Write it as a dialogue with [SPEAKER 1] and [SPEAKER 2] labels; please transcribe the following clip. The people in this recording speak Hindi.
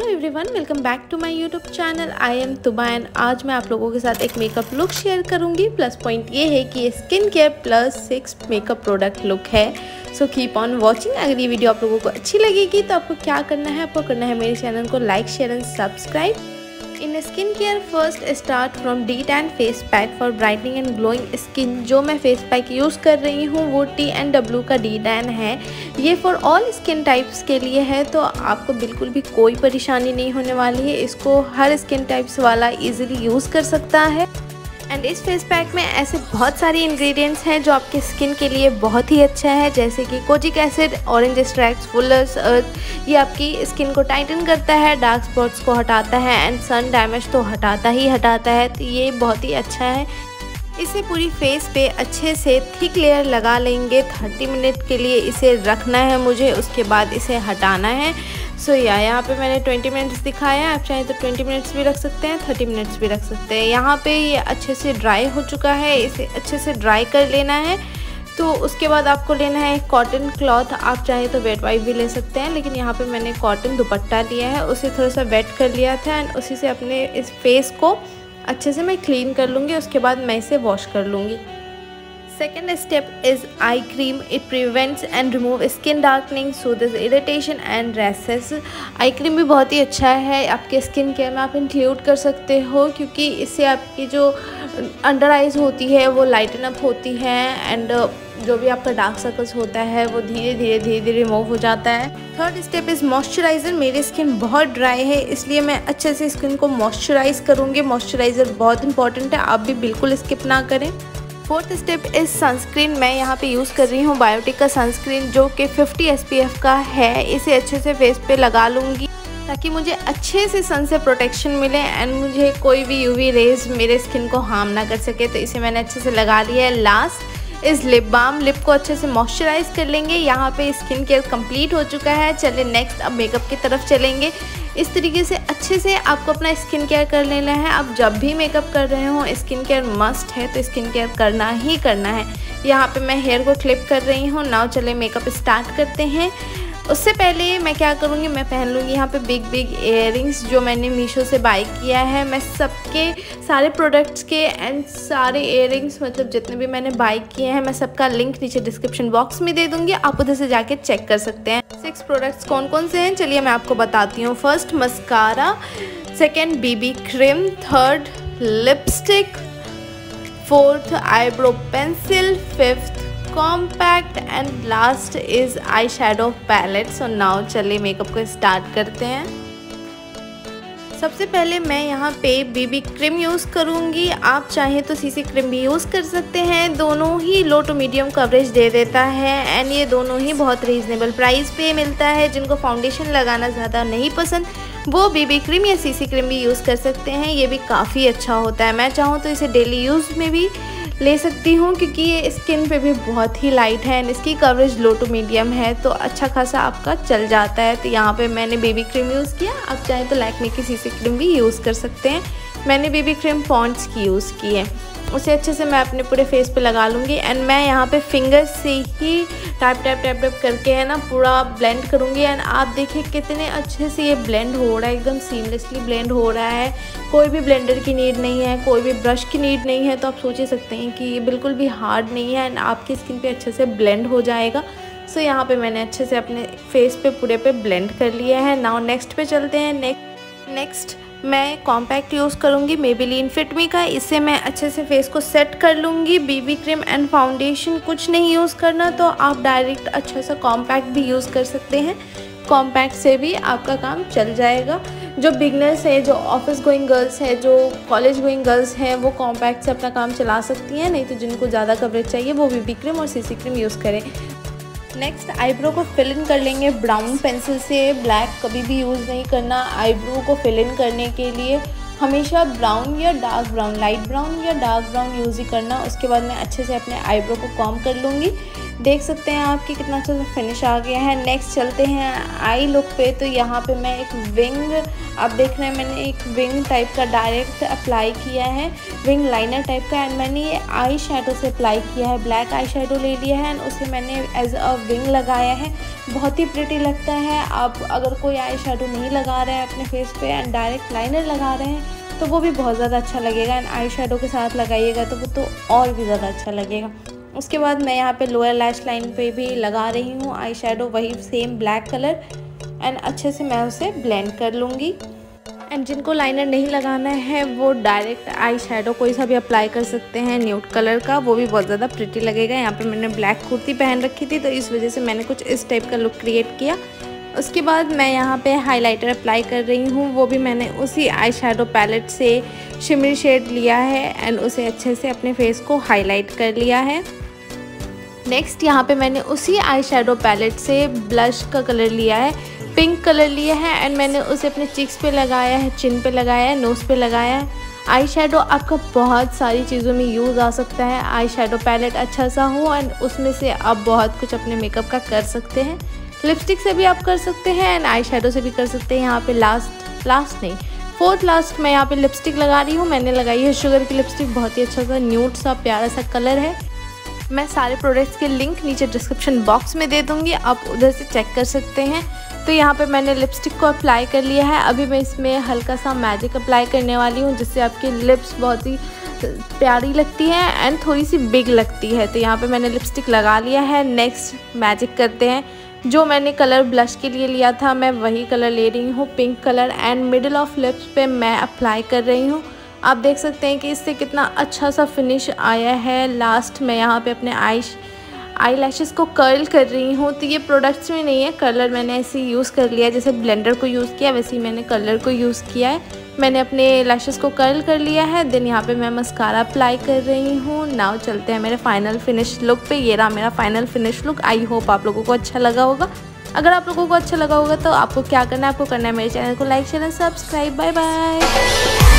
[SPEAKER 1] Hello everyone, welcome back to my YouTube channel. I am Tuba and आज मैं आप लोगों के साथ एक मेकअप लुक शेयर करूँगी। प्लस पॉइंट ये है कि ये skin care plus six makeup product look है। सो कीप ऑन वॉचिंग अगर ये वीडियो आप लोगों को अच्छी लगेगी तो आपको क्या करना है? आपको करना है मेरे चैनल को like share and subscribe in skin care first start from detan face pack for brightening and glowing skin जो मैं फेस पैक यूज़ कर रही हूँ, वो टी एंड डब्ल्यू का डी टैन है। ये फॉर ऑल स्किन टाइप्स के लिए है तो आपको बिल्कुल भी कोई परेशानी नहीं होने वाली है। इसको हर स्किन टाइप्स वाला ईजिली यूज़ कर सकता है। एंड इस फेस पैक में ऐसे बहुत सारे इंग्रेडिएंट्स हैं जो आपके स्किन के लिए बहुत ही अच्छा है, जैसे कि कोजिक एसिड ऑरेंज स्ट्रैक्स फुलर्स अर्थ ये आपकी स्किन को टाइटन करता है डार्क स्पॉट्स को हटाता है एंड सन डैमेज तो हटाता ही हटाता है तो ये बहुत ही अच्छा है। इसे पूरी फेस पे अच्छे से थिक लेयर लगा लेंगे 30 मिनट के लिए इसे रखना है मुझे, उसके बाद इसे हटाना है। सो या यहाँ पे मैंने 20 मिनट्स दिखाया है। आप चाहें तो 20 मिनट्स भी रख सकते हैं 30 मिनट्स भी रख सकते हैं। यहाँ पे ये अच्छे से ड्राई हो चुका है, इसे अच्छे से ड्राई कर लेना है। तो उसके बाद आपको लेना है एक कॉटन क्लॉथ आप चाहें तो वेट वाइप भी ले सकते हैं, लेकिन यहाँ पे मैंने कॉटन दुपट्टा लिया है। उसे थोड़ा सा वेट कर लिया था एंड उसी से अपने इस फेस को अच्छे से मैं क्लीन कर लूँगी। उसके बाद मैं इसे वॉश कर लूँगी। Step is eye cream it prevents and remove skin darkening so this irritation and dresses eye cream भी बहुत ही अच्छा है। आपके स्किन केयर में आप इंक्लूड कर सकते हो, क्योंकि इससे आपकी जो अंडर आइज़ होती है, वो लाइटन अप होती है एंड जो भी आपका डार्क सर्कल्स होता है, वो धीरे धीरे धीरे धीरे रिमूव हो जाता है। थर्ड स्टेप इज़ मॉइस्चराइज़र मेरी स्किन बहुत ड्राई है, इसलिए मैं अच्छे से स्किन को मॉइस्चराइज करूँगी। मॉइस्चराइज़र बहुत इंपॉर्टेंट है। आप भी बिल्कुल स्किप ना करें। फोर्थ स्टेप इज़ सनस्क्रीन मैं यहाँ पे यूज़ कर रही हूँ बायोटिक का सनस्क्रीन जो कि 50 एस का है, इसे अच्छे से फेस पे लगा लूँगी ताकि मुझे अच्छे से सन से प्रोटेक्शन मिले एंड मुझे कोई भी यूवी रेज मेरे स्किन को हार्म ना कर सके तो इसे मैंने अच्छे से लगा लिया है। लास्ट इस लिप बाम लिप को अच्छे से मॉइस्चराइज कर लेंगे। यहाँ पे स्किन केयर कंप्लीट हो चुका है। चलिए नेक्स्ट अब मेकअप की तरफ़ चलेंगे। इस तरीके से अच्छे से आपको अपना स्किन केयर कर लेना है। आप जब भी मेकअप कर रहे हो स्किन केयर मस्ट है तो स्किन केयर करना ही करना है। यहाँ पे मैं हेयर को क्लिप कर रही हूँ। नाव चले मेकअप स्टार्ट करते हैं। उससे पहले मैं क्या करूँगी, मैं पहन लूँगी यहाँ पे बिग बिग इयर जो मैंने मीशो से बाई किया है। मैं सबके सारे प्रोडक्ट्स के एंड सारे इयर मतलब जितने भी मैंने बाई किए हैं, मैं सबका लिंक नीचे डिस्क्रिप्शन बॉक्स में दे दूँगी। आप उधर से जाके चेक कर सकते हैं। सिक्स प्रोडक्ट्स कौन कौन से हैं? चलिए मैं आपको बताती हूँ। First mascara second BB cream third lipstick fourth eyebrow pencil fifth compact and last is eye shadow palette so now चलिए मेकअप को स्टार्ट करते हैं। सबसे पहले मैं यहाँ पे बीबी क्रीम यूज़ करूँगी। आप चाहें तो सीसी क्रीम भी यूज़ कर सकते हैं। दोनों ही लो टू मीडियम कवरेज दे देता है। एंड ये दोनों ही बहुत रीज़नेबल प्राइस पे मिलता है। जिनको फाउंडेशन लगाना ज़्यादा नहीं पसंद, वो बीबी क्रीम या सीसी क्रीम भी यूज़ कर सकते हैं। ये भी काफ़ी अच्छा होता है। मैं चाहूँ तो इसे डेली यूज़ में भी ले सकती हूँ क्योंकि ये स्किन पे भी बहुत ही लाइट है एंड इसकी कवरेज लो टू मीडियम है तो अच्छा खासा आपका चल जाता है। तो यहाँ पे मैंने बेबी क्रीम यूज़ किया। आप चाहें तो लैक्मे की सीसी क्रीम भी यूज़ कर सकते हैं। मैंने बेबी क्रीम पॉन्ट्स की यूज़ की है। उसे अच्छे से मैं अपने पूरे फेस पे लगा लूँगी। एंड मैं यहाँ पे फिंगर से ही टैप टैप टैप टैप करके है ना पूरा ब्लेंड करूँगी। एंड आप देखिए कितने अच्छे से ये ब्लेंड हो रहा है एकदम सीमलेसली ब्लेंड हो रहा है। कोई भी ब्लेंडर की नीड नहीं है कोई भी ब्रश की नीड नहीं है तो आप सोच ही सकते हैं कि ये बिल्कुल भी हार्ड नहीं है। एंड आपकी स्किन पर अच्छे से ब्लेंड हो जाएगा। सो so, यहाँ पे मैंने अच्छे से अपने फेस पे पूरे पे ब्लेंड कर लिया है। नाउ नेक्स्ट पे चलते हैं। नेक्स्ट नेक्स्ट मैं कॉम्पैक्ट यूज़ करूँगी मेबेलिन फिटमी का, इससे मैं अच्छे से फेस को सेट कर लूँगी। बीबी क्रीम एंड फाउंडेशन कुछ नहीं यूज़ करना तो आप डायरेक्ट अच्छा सा कॉम्पैक्ट भी यूज़ कर सकते हैं। कॉम्पैक्ट से भी आपका काम चल जाएगा। जो बिगनर्स है, जो ऑफ़िस गोइंग गर्ल्स है, जो कॉलेज गोइंग गर्ल्स हैं, वो कॉम्पैक्ट से अपना काम चला सकती हैं, नहीं तो जिनको ज़्यादा कवरेज चाहिए, वो बीबी क्रीम और सीसी क्रीम यूज़ करें। नेक्स्ट आईब्रो को फिल इन कर लेंगे ब्राउन पेंसिल से। ब्लैक कभी भी यूज़ नहीं करना। आईब्रो को फिल इन करने के लिए हमेशा ब्राउन या डार्क ब्राउन लाइट ब्राउन या डार्क ब्राउन यूज़ ही करना। उसके बाद मैं अच्छे से अपने आईब्रो को कॉम कर लूँगी। देख सकते हैं आपकी कितना अच्छा सा फिनिश आ गया है। नेक्स्ट चलते हैं आई लुक पे। तो यहाँ पे मैं एक विंग आप देख रहे हैं मैंने एक विंग टाइप का डायरेक्ट अप्लाई किया है। विंग लाइनर टाइप का एंड मैंने ये आई शेडो से अप्लाई किया है। ब्लैक आई शेडो ले लिया है एंड उसे मैंने एज अ विंग लगाया है। बहुत ही प्रिटी लगता है। आप अगर कोई आई शेडो नहीं लगा रहे हैं अपने फेस पे एंड डायरेक्ट लाइनर लगा रहे हैं तो वो भी बहुत ज़्यादा अच्छा लगेगा। एंड आई शेडो के साथ लगाइएगा तो वो तो और भी ज़्यादा अच्छा लगेगा। उसके बाद मैं यहाँ पे लोअर लैश लाइन पे भी लगा रही हूँ आई शेडो वही सेम ब्लैक कलर एंड अच्छे से मैं उसे ब्लेंड कर लूँगी। एंड जिनको लाइनर नहीं लगाना है, वो डायरेक्ट आई शेडो कोई सा भी अप्लाई कर सकते हैं। न्यूट कलर का वो भी बहुत ज़्यादा प्रिटी लगेगा। यहाँ पे मैंने ब्लैक कुर्ती पहन रखी थी तो इस वजह से मैंने कुछ इस टाइप का लुक क्रिएट किया। उसके बाद मैं यहाँ पे हाइलाइटर अप्लाई कर रही हूँ। वो भी मैंने उसी आई शेडो पैलेट से शिमरी शेड लिया है एंड उसे अच्छे से अपने फेस को हाईलाइट कर लिया है। नेक्स्ट यहाँ पे मैंने उसी आई शेडो पैलेट से ब्लश का कलर लिया है पिंक कलर लिया है एंड मैंने उसे अपने चिक्स पे लगाया है चिन पे लगाया है नोज़ पे लगाया है। आई शेडो आपका बहुत सारी चीज़ों में यूज़ आ सकता है। आई शेडो पैलेट अच्छा सा हो एंड उसमें से आप बहुत कुछ अपने मेकअप का कर सकते हैं। लिपस्टिक से भी आप कर सकते हैं एंड आई से भी कर सकते हैं यहाँ पे लास्ट लास्ट नहीं फोर्थ लास्ट मैं यहाँ पे लिपस्टिक लगा रही हूँ, मैंने लगाई है शुगर की लिपस्टिक बहुत ही अच्छा सा न्यूट सा प्यारा सा कलर है। मैं सारे प्रोडक्ट्स के लिंक नीचे डिस्क्रिप्शन बॉक्स में दे दूँगी, आप उधर से चेक कर सकते हैं। तो यहाँ पे मैंने लिपस्टिक को अप्लाई कर लिया है, अभी मैं इसमें हल्का सा मैजिक अप्लाई करने वाली हूँ, जिससे आपकी लिप्स बहुत ही प्यारी लगती है एंड थोड़ी सी बिग लगती है। तो यहाँ पे मैंने लिपस्टिक लगा लिया है नेक्स्ट मैजिक करते हैं। जो मैंने कलर ब्लश के लिए लिया था, मैं वही कलर ले रही हूँ, pink colour and middle of lips पे मैं अप्लाई कर रही हूँ। आप देख सकते हैं कि इससे कितना अच्छा सा फिनिश आया है। लास्ट में यहाँ पे अपने आई आई लैशेज़ को कर्ल कर रही हूँ। तो ये प्रोडक्ट्स में नहीं है कलर मैंने ऐसे यूज़ कर लिया जैसे ब्लेंडर को यूज़ किया, वैसे ही मैंने कलर को यूज़ किया है। मैंने अपने लैशेस को कर्ल कर लिया है। देन यहाँ पे मैं मस्कारा अप्लाई कर रही हूँ। नाव चलते हैं मेरे फाइनल फिनिश लुक पे। ये रहा मेरा final finish look I hope आप लोगों को अच्छा लगा होगा। अगर आप लोगों को अच्छा लगा होगा तो आपको क्या करना है? आपको करना है मेरे चैनल को like share and subscribe bye bye